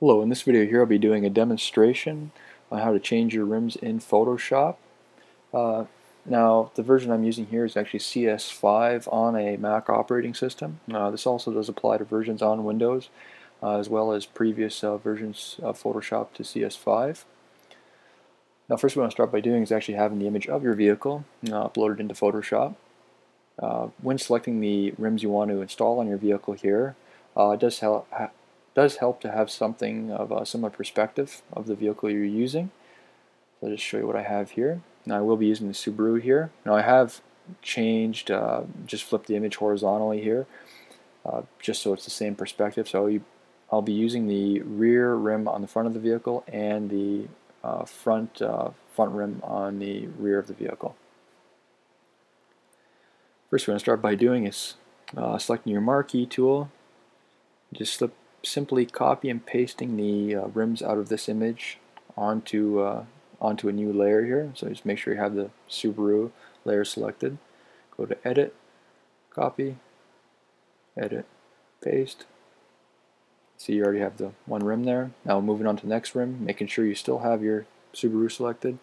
Hello, in this video here I'll be doing a demonstration on how to change your rims in Photoshop. Uh, now the version I'm using here is actually CS5 on a Mac operating system. Uh, this also does apply to versions on Windows uh, as well as previous uh, versions of Photoshop to CS5. Now first what I want to start by doing is actually having the image of your vehicle uh, uploaded into Photoshop. Uh, when selecting the rims you want to install on your vehicle here, it does help does help to have something of a similar perspective of the vehicle you're using. So I'll just show you what I have here. Now I will be using the Subaru here. Now I have changed, uh, just flipped the image horizontally here, uh, just so it's the same perspective. So you, I'll be using the rear rim on the front of the vehicle and the uh, front uh, front rim on the rear of the vehicle. First, I'm going to start by doing is uh, selecting your marquee tool. Just slip simply copy and pasting the uh, rims out of this image onto uh, onto a new layer here. So just make sure you have the Subaru layer selected. Go to Edit, Copy, Edit, Paste. See you already have the one rim there. Now moving on to the next rim, making sure you still have your Subaru selected.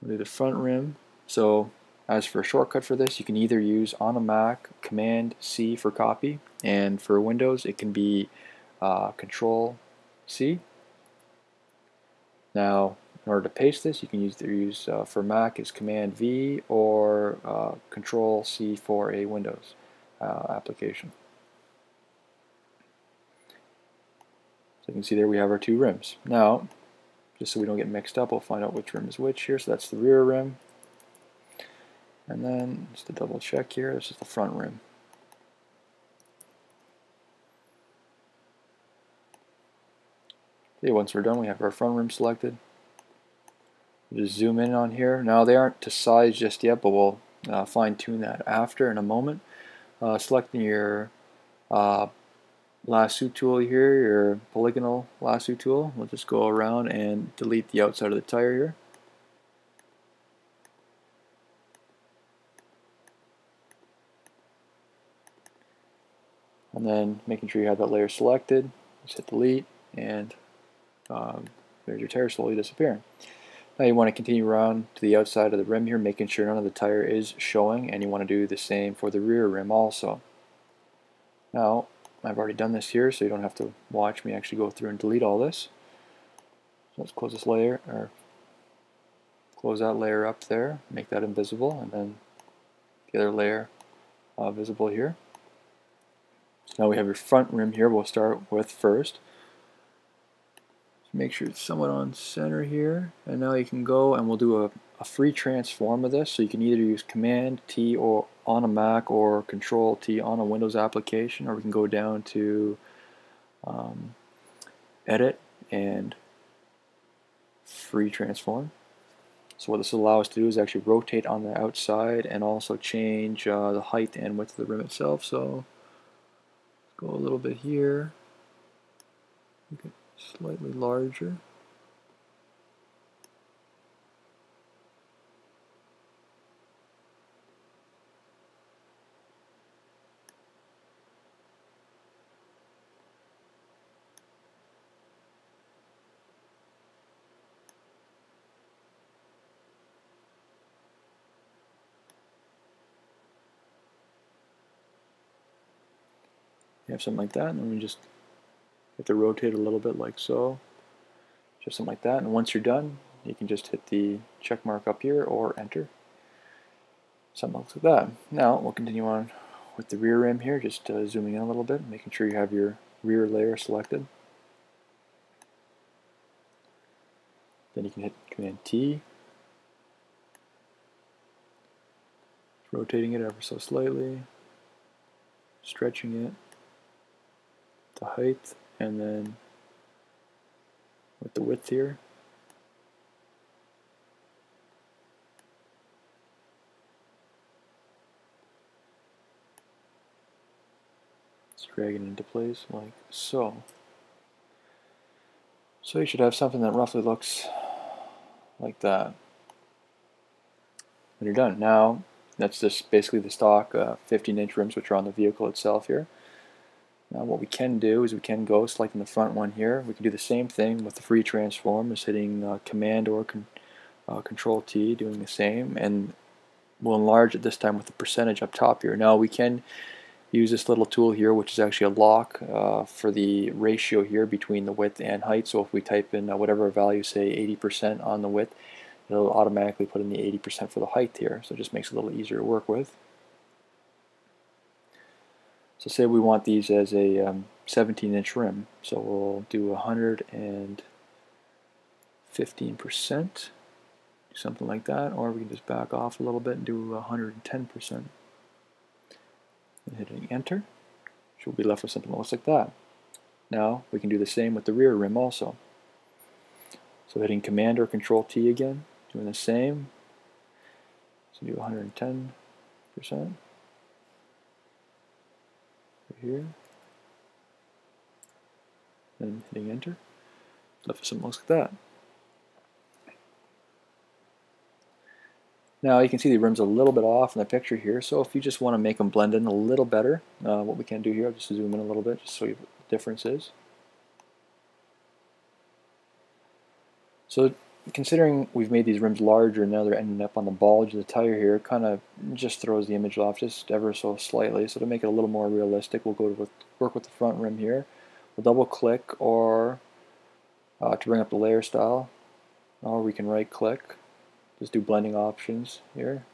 We'll do the front rim. So as for a shortcut for this, you can either use on a Mac Command C for copy, and for Windows it can be uh, Control C. Now, in order to paste this, you can either use uh, for Mac is Command V or uh, Control C for a Windows uh, application. So you can see there we have our two rims. Now, just so we don't get mixed up, we'll find out which rim is which here. So that's the rear rim, and then just to double check here, this is the front rim. Okay, once we're done, we have our front rim selected. We'll just zoom in on here. Now they aren't to size just yet, but we'll uh, fine tune that after in a moment. Uh, selecting your uh, lasso tool here, your polygonal lasso tool. We'll just go around and delete the outside of the tire here. And then making sure you have that layer selected just hit delete and um, there's your tire slowly disappearing. Now you want to continue around to the outside of the rim here making sure none of the tire is showing and you want to do the same for the rear rim also. Now I've already done this here so you don't have to watch me actually go through and delete all this. So let's close this layer or close that layer up there make that invisible and then the other layer uh, visible here now we have your front rim here we'll start with first. Make sure it's somewhat on center here. And now you can go and we'll do a, a free transform of this. So you can either use Command T or on a Mac or Control T on a Windows application or we can go down to um, Edit and Free Transform. So what this will allow us to do is actually rotate on the outside and also change uh, the height and width of the rim itself. So Go a little bit here. Make it slightly larger. You have something like that, and then we just have to rotate a little bit like so, just something like that, and once you're done, you can just hit the check mark up here or enter. Something like that. Now we'll continue on with the rear rim here, just uh, zooming in a little bit, making sure you have your rear layer selected. Then you can hit Command T, rotating it ever so slightly, stretching it the height and then with the width here. Let's drag it into place like so. So you should have something that roughly looks like that. When you're done. Now, that's just basically the stock uh, 15 inch rims which are on the vehicle itself here. Now what we can do is we can go, selecting the front one here, we can do the same thing with the free transform, is hitting uh, Command or con uh, Control T, doing the same, and we'll enlarge it this time with the percentage up top here. Now we can use this little tool here, which is actually a lock uh, for the ratio here between the width and height. So if we type in uh, whatever value, say 80% on the width, it'll automatically put in the 80% for the height here. So it just makes it a little easier to work with. So say we want these as a um, 17 inch rim. So we'll do 115%, something like that, or we can just back off a little bit and do 110%. And hitting enter, which will be left with something that looks like that. Now we can do the same with the rear rim also. So hitting Command or Control T again, doing the same. So do 110% here and hitting enter left with something looks like that. Now you can see the rim's a little bit off in the picture here, so if you just want to make them blend in a little better, uh, what we can do here, I'll just zoom in a little bit just so you the difference is. So considering we've made these rims larger and now they're ending up on the bulge of the tire here, kind of just throws the image off just ever so slightly. So to make it a little more realistic, we'll go to work with the front rim here. We'll double click or uh, to bring up the layer style, or we can right click, just do blending options here.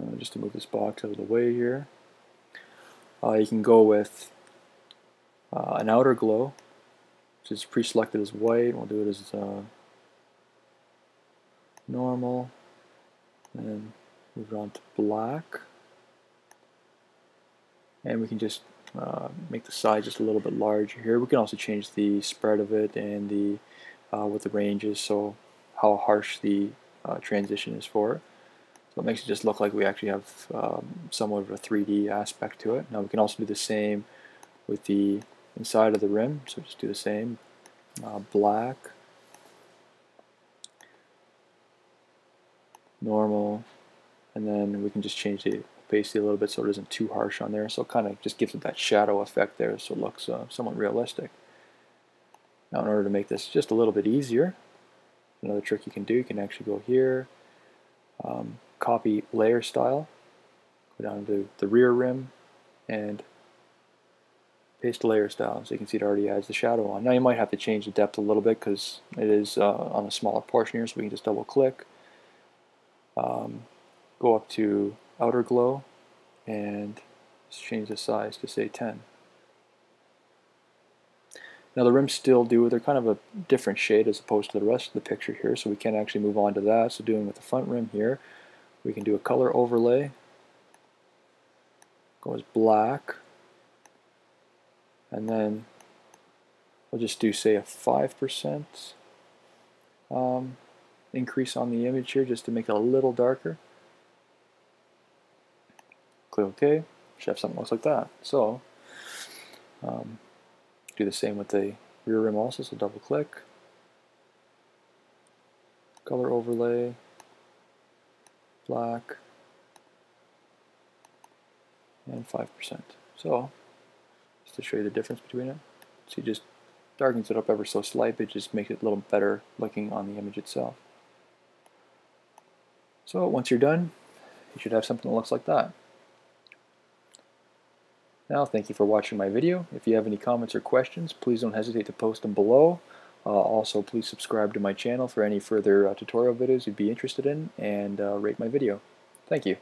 Uh, just to move this box out of the way here. Uh, you can go with uh, an outer glow, which is pre-selected as white. We'll do it as uh, normal, and move it on to black. And we can just uh, make the size just a little bit larger here. We can also change the spread of it and the uh, what the range is, so how harsh the uh, transition is for it. So it makes it just look like we actually have um, somewhat of a 3D aspect to it. Now we can also do the same with the inside of the rim. So just do the same. Uh, black, normal, and then we can just change the opacity a little bit so it isn't too harsh on there. So it kind of just gives it that shadow effect there so it looks uh, somewhat realistic. Now in order to make this just a little bit easier, another trick you can do, you can actually go here, um, copy layer style, go down to the rear rim, and paste layer style so you can see it already has the shadow on. Now you might have to change the depth a little bit because it is uh, on a smaller portion here so we can just double click um, go up to outer glow and change the size to say 10. Now the rims still do, they're kind of a different shade as opposed to the rest of the picture here so we can actually move on to that. So doing with the front rim here we can do a color overlay go as black and then we'll just do say a 5% um, increase on the image here just to make it a little darker. Click OK, should have something looks like that. So um, do the same with the rear rim also, so double click, color overlay, black, and 5%. So just to show you the difference between it. So just darkens it up ever so slightly, just makes it a little better looking on the image itself. So once you're done, you should have something that looks like that. Now, thank you for watching my video. If you have any comments or questions, please don't hesitate to post them below. Uh, also, please subscribe to my channel for any further uh, tutorial videos you'd be interested in, and uh, rate my video. Thank you.